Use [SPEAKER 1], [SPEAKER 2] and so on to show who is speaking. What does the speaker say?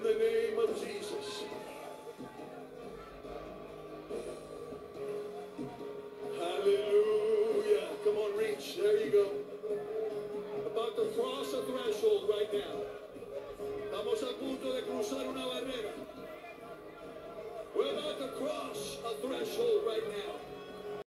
[SPEAKER 1] in the name of Jesus. Hallelujah. Come on, reach. There you go. About to cross a threshold right now. Vamos a punto de cruzar una barrera. We're about to cross a.